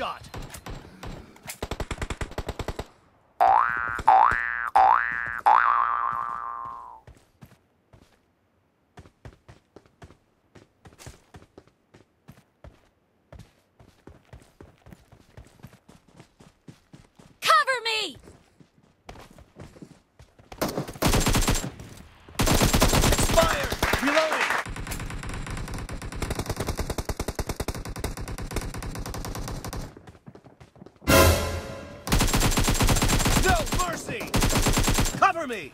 shot. No mercy! Cover me!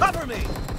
Cover me!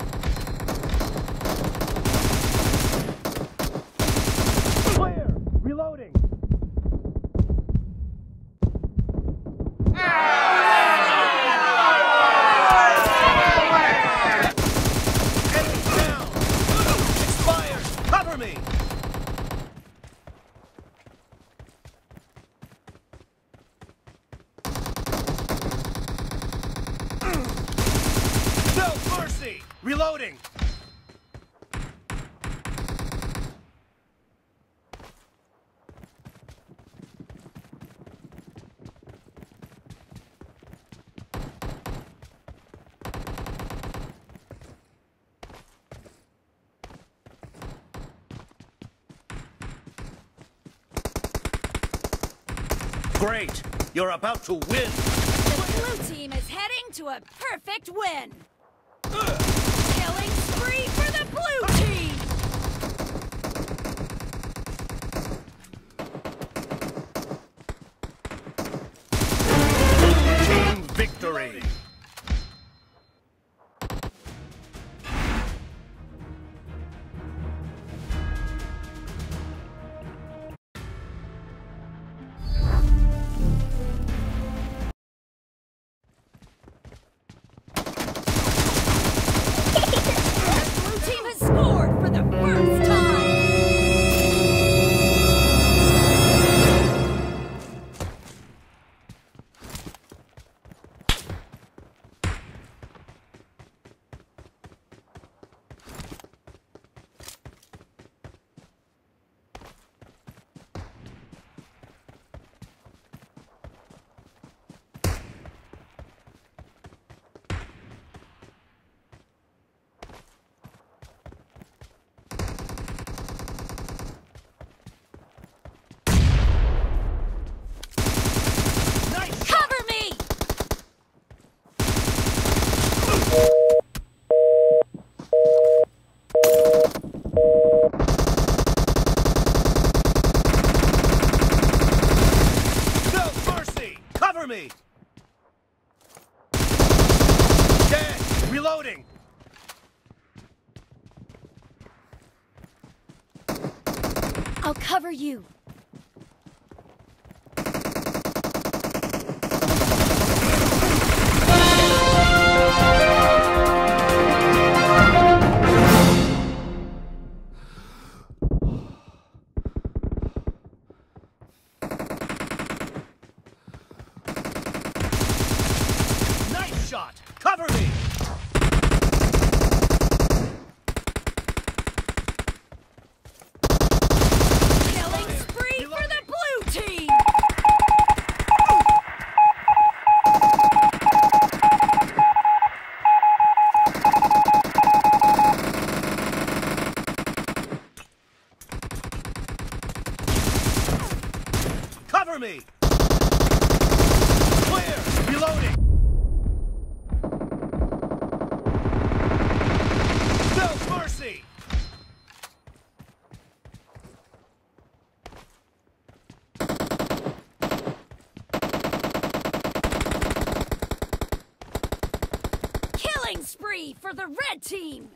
Great! You're about to win! The blue team is heading to a perfect win! Uh. Killing spree for the blue team! I'll cover you. For the red team!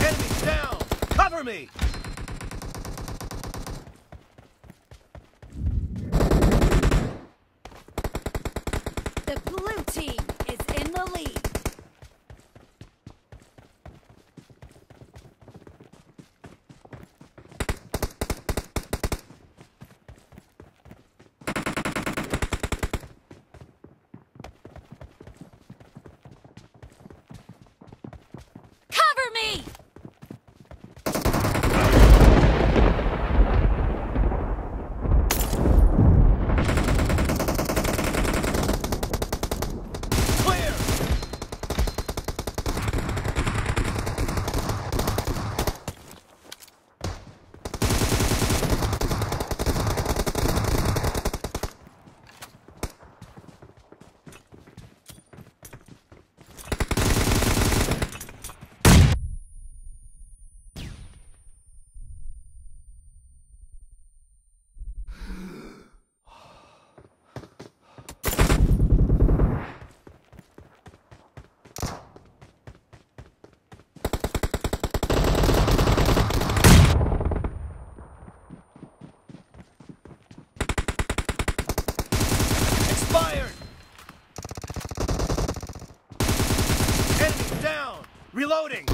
Enemies down! Cover me! The blue team is in the lead. Cover me! Clear! Expired! Enemies down! Reloading!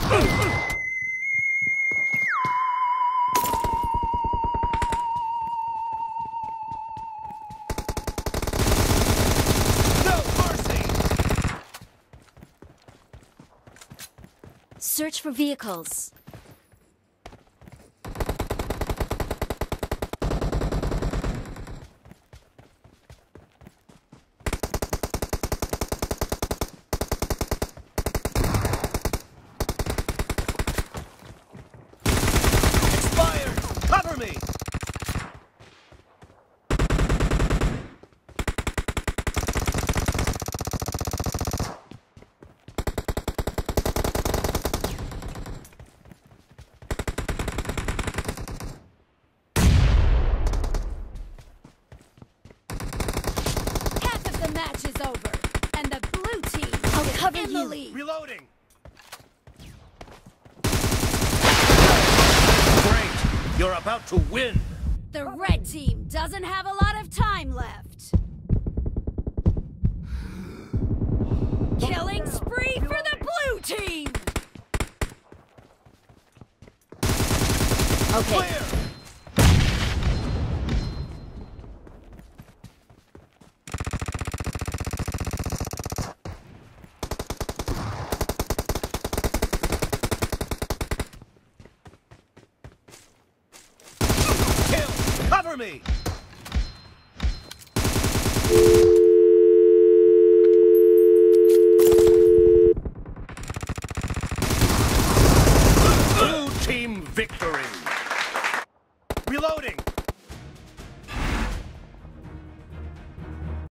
Search for vehicles. Expired! Cover me! Half of the match is over, and the blue team I'll is cover in the you. lead. Reloading! Great! You're about to win! The red team doesn't have a lot of time left. Killing spree for the blue team! Okay. Clear!